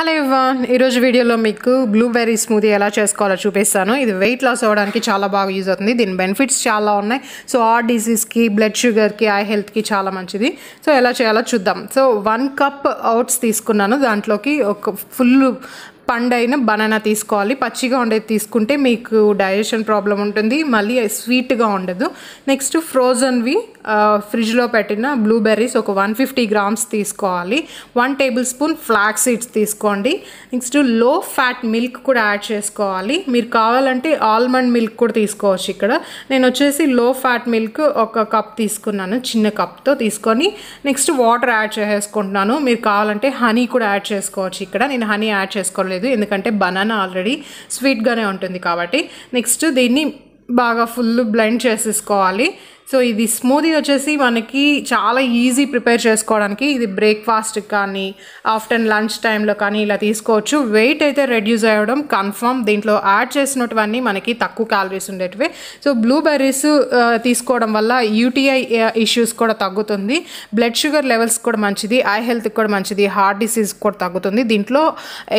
Hello ఇవ్వాన్ ఈరోజు వీడియోలో మీకు బ్లూబెర్రీ స్మూదీ ఎలా చేసుకోవాలో చూపిస్తాను. ఇది వెయిట్ లాస్ అవ్వడానికి చాలా బాగా యూజ్ అవుతుంది. దీని బెనిఫిట్స్ చాలా ఉన్నాయి. సో ఆ డిసీజ్కి బ్లడ్ షుగర్కి ఐ హెల్త్కి చాలా మంచిది. సో ఎలా చేయాలో చూద్దాం. సో వన్ కప్ ఓట్స్ తీసుకున్నాను. దాంట్లోకి ఒక ఫుల్ పండైన బనానా తీసుకోవాలి. పచ్చిగా ఉండేది తీసుకుంటే మీకు డైజెషన్ ప్రాబ్లం ఉంటుంది. మళ్ళీ స్వీట్గా ఉండదు. నెక్స్ట్ ఫ్రోజన్వి ఫ్రిడ్జ్లో పెట్టిన బ్లూబెర్రీస్ ఒక వన్ ఫిఫ్టీ గ్రామ్స్ తీసుకోవాలి. One tablespoon flax seeds తీసుకోండి. నెక్స్ట్లో ఫ్యాట్ మిల్క్ కూడా యాడ్ చేసుకోవాలి. మీరు కావాలంటే ఆల్మండ్ మిల్క్ కూడా తీసుకోవచ్చు ఇక్కడ. నేను వచ్చేసి లో ఫ్యాట్ మిల్క్ ఒక కప్ తీసుకున్నాను. చిన్న కప్తో తీసుకొని నెక్స్ట్ వాటర్ యాడ్ చేసుకుంటున్నాను మీరు కావాలంటే హనీ కూడా యాడ్ చేసుకోవచ్చు ఇక్కడ. నేను హనీ యాడ్ చేసుకోలేదు. ఎందుకంటే బనానా ఆల్రెడీ స్వీట్గానే ఉంటుంది కాబట్టి. నెక్స్ట్ దీన్ని బాగా ఫుల్ బ్లెండ్ చేసేసుకోవాలి. సో ఇది స్మూదీ వచ్చేసి మనకి చాలా ఈజీ ప్రిపేర్ చేసుకోవడానికి. ఇది బ్రేక్ఫాస్ట్ కానీ ఆఫ్టర్ లంచ్ టైంలో కానీ ఇలా తీసుకోవచ్చు. వెయిట్ అయితే రెడ్యూస్ అవ్వడం కన్ఫర్మ్. దీంట్లో యాడ్ చేసినటువన్నీ మనకి తక్కువ క్యాలరీస్ ఉండేటివి. సో బ్లూబెర్రీస్ తీసుకోవడం వల్ల యూటీఐ ఇష్యూస్ కూడా తగ్గుతుంది. బ్లడ్ షుగర్ లెవెల్స్ కూడా మంచిది. ఐ హెల్త్కి కూడా మంచిది. హార్ట్ డిసీజ్ కూడా తగ్గుతుంది. దీంట్లో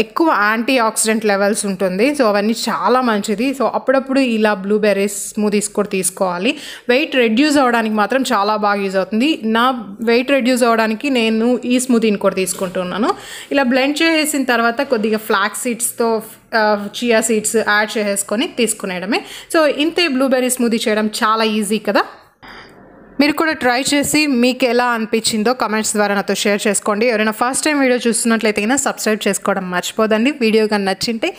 ఎక్కువ యాంటీ ఆక్సిడెంట్ లెవెల్స్ ఉంటుంది. సో అవన్నీ చాలా మంచిది. సో అప్పుడప్పుడు ఇలా బ్లూబెర్రీస్ స్మూదీస్ కూడా తీసుకోవాలి. వెయిట్ రెడ్యూస్ అవ్వడానికి మాత్రం చాలా బాగా యూజ్ అవుతుంది. నా వెయిట్ రెడ్యూస్ అవ్వడానికి నేను ఈ స్మూతీని కూడా తీసుకుంటున్నాను. ఇలా బ్లెండ్ చేసేసిన తర్వాత కొద్దిగా ఫ్లాక్ సీడ్స్తో చియా సీడ్స్ యాడ్ చేసేసుకొని తీసుకునేయడమే. సో ఇంతే బ్లూబెర్రీ స్మూదీ చేయడం చాలా ఈజీ కదా? మీరు కూడా ట్రై చేసి మీకు ఎలా అనిపించిందో కమెంట్స్ ద్వారా నాతో షేర్ చేసుకోండి. ఎవరైనా ఫస్ట్ టైం వీడియో చూస్తున్నట్లయితే కన్నా సబ్స్క్రైబ్ చేసుకోవడం మర్చిపోదండి. వీడియో కానీ నచ్చింటే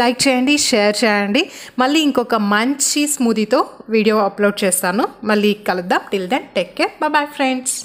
లైక్ చేయండి షేర్ చేయండి. మళ్ళీ ఇంకొక మంచి స్మూదీతో వీడియో అప్లోడ్ చేస్తాను. మళ్ళీ కలుద్దాం. Till then take care bye friends